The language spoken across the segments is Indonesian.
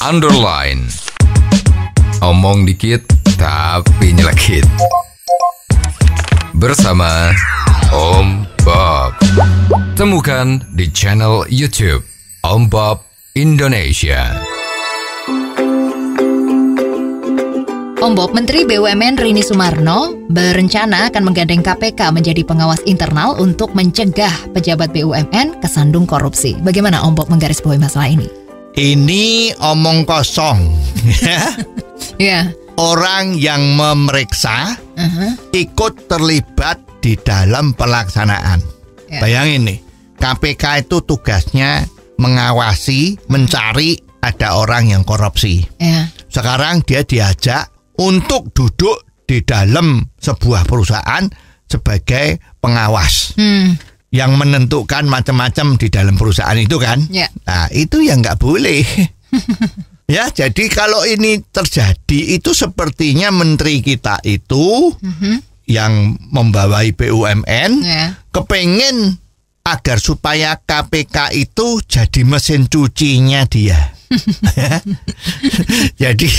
underline. Omong dikit tapi nyelekit. Bersama Om Bob. Temukan di channel YouTube Om Bob Indonesia. Om Bob, Menteri BUMN Rini Sumarno berencana akan menggandeng KPK menjadi pengawas internal untuk mencegah pejabat BUMN kesandung korupsi. Bagaimana Om Bob menggarisbawahi masalah ini? Ini omong kosong. ya. Ya. Orang yang memeriksa aha. ikut terlibat di dalam pelaksanaan. Ya. Bayangin nih, KPK itu tugasnya mengawasi, mencari ada orang yang korupsi. Ya. Sekarang dia diajak untuk duduk di dalam sebuah perusahaan sebagai pengawas Hmm. Yang menentukan macam-macam di dalam perusahaan itu kan. Ya. Nah, itu yang nggak boleh. ya, jadi kalau ini terjadi itu sepertinya menteri kita itu yang membawai BUMN Ya. kepengen agar supaya KPK itu jadi mesin cucinya dia. jadi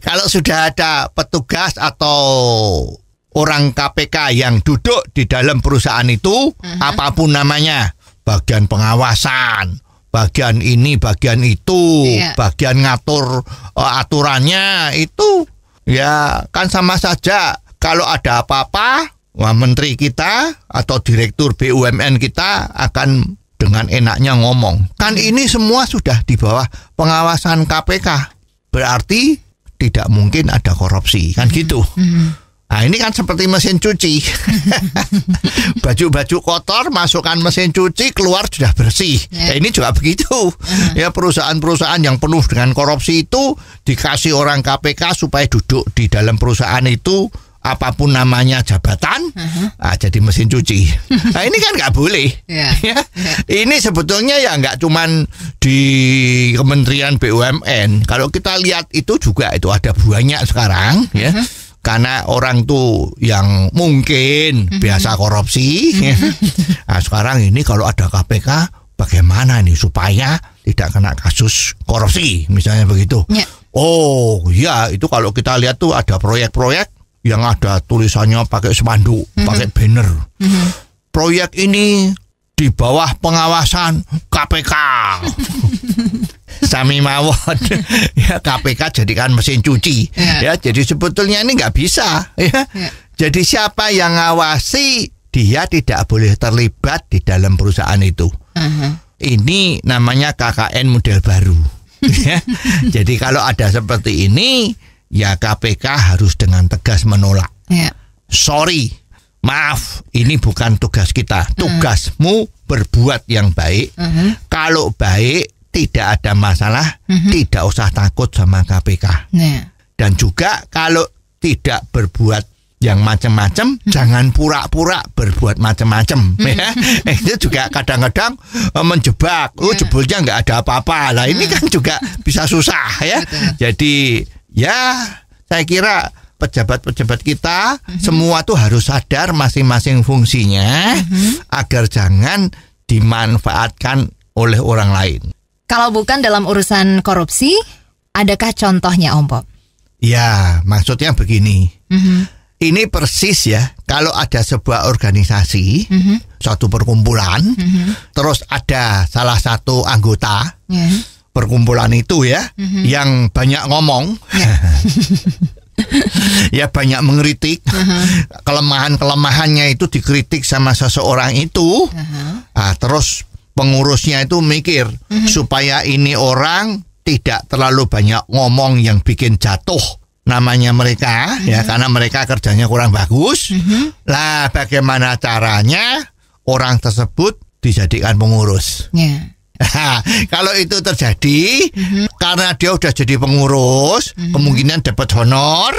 kalau sudah ada petugas atau orang KPK yang duduk di dalam perusahaan itu apa pun namanya, bagian pengawasan, bagian ini, bagian itu, Iya. bagian ngatur eh, aturannya itu ya kan sama saja. Kalau ada apa-apa wah menteri kita atau direktur BUMN kita akan dengan enaknya ngomong. Kan ini semua sudah di bawah pengawasan KPK berarti tidak mungkin ada korupsi. Kan gitu Nah ini kan seperti mesin cuci Baju-baju kotor Masukkan mesin cuci Keluar sudah bersih Ya. Ya, Ini juga begitu Ya perusahaan-perusahaan yang penuh dengan korupsi itu Dikasih orang KPK Supaya duduk di dalam perusahaan itu Apa pun namanya jabatan ah, Jadi mesin cuci Nah ini kan nggak boleh Ya. ya. Ini sebetulnya ya nggak cuman di Kementerian BUMN. Kalau kita lihat itu juga itu ada banyak sekarang ya. Karena orang tuh yang mungkin biasa korupsi. ya. Nah, sekarang ini kalau ada KPK bagaimana nih supaya tidak kena kasus korupsi misalnya begitu. Ya. Oh, ya itu kalau kita lihat tuh ada proyek-proyek yang ada tulisannya pakai spanduk, pakai banner proyek ini di bawah pengawasan KPK. Sami mawon ya KPK jadikan mesin cuci Ya. ya jadi sebetulnya ini nggak bisa ya. Ya. jadi siapa yang ngawasi dia tidak boleh terlibat di dalam perusahaan itu Aha. ini namanya KKN model baru ya. jadi kalau ada seperti ini ya KPK harus dengan tegas menolak Ya. sorry, maaf, ini bukan tugas kita. Tugasmu berbuat yang baik. Kalau baik, tidak ada masalah, tidak usah takut sama KPK. Ya. Dan juga kalau tidak berbuat yang macam-macam, jangan pura-pura berbuat macam-macam. ya. Itu juga kadang-kadang eh, menjebak. Oh, Ya. jebulnya nggak ada apa-apa. Lah ini kan juga bisa susah ya. Betul. Jadi ya saya kira pejabat-pejabat kita semua tuh harus sadar masing-masing fungsinya agar jangan dimanfaatkan oleh orang lain. Kalau bukan dalam urusan korupsi, adakah contohnya Om Bob? Ya, maksudnya begini. Mhm. Ini persis ya, kalau ada sebuah organisasi, suatu perkumpulan, terus ada salah satu anggota Ya. perkumpulan itu ya, yang banyak ngomong, ya banyak mengkritik, kelemahan-kelemahannya itu dikritik sama seseorang itu, ah, terus pengurusnya itu mikir supaya ini orang tidak terlalu banyak ngomong yang bikin jatuh namanya mereka ya karena mereka kerjanya kurang bagus. Lah bagaimana caranya orang tersebut dijadikan pengurus? Ya. kalau itu terjadi karena dia udah jadi pengurus, kemungkinan dapat honor,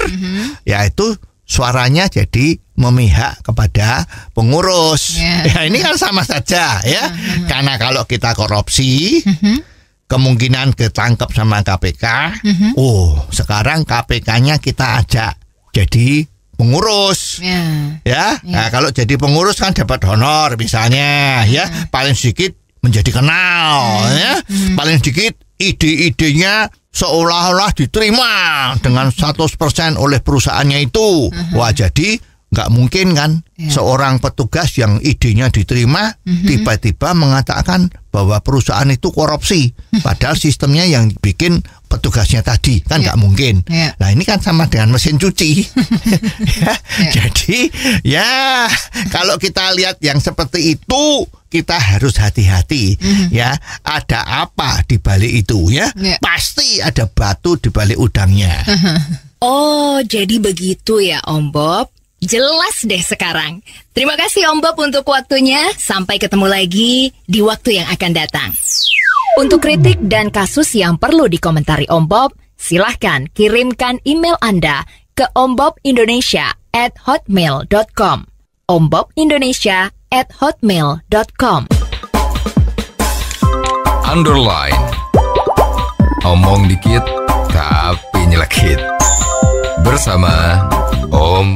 ya itu suaranya jadi memihak kepada pengurus. Ya. Ya ini kan sama saja ya. Karena kalau kita korupsi, kemungkinan ketangkep sama KPK. Oh, sekarang KPK-nya kita ajak jadi pengurus. Ya. Ya, nah, kalau jadi pengurus kan dapat honor misalnya, ya paling sedikit menjadi kenal, ya paling dikit ide-idenya seolah-olah diterima dengan 100% oleh perusahaannya itu. Wah, jadi nggak mungkin kan Iya. seorang petugas yang idenya diterima tiba-tiba mengatakan bahwa perusahaan itu korupsi padahal sistemnya yang bikin petugasnya tadi kan Iya. nggak mungkin. Iya. Nah ini kan sama dengan mesin cuci. Ya, Iya. Jadi ya kalau kita lihat yang seperti itu kita harus hati-hati ya. Ada apa di balik itu ya? Iya. Pasti ada batu di balik udangnya. Oh, jadi begitu ya Om Bob. Jelas deh sekarang. Terima kasih Om Bob untuk waktunya. Sampai ketemu lagi di waktu yang akan datang. Untuk kritik dan kasus yang perlu dikomentari Om Bob, silahkan kirimkan email Anda ke ombobindonesia at hotmail.com. ombobindonesia at hotmail.com. Underline. Omong dikit tapi nyelekit. Bersama Om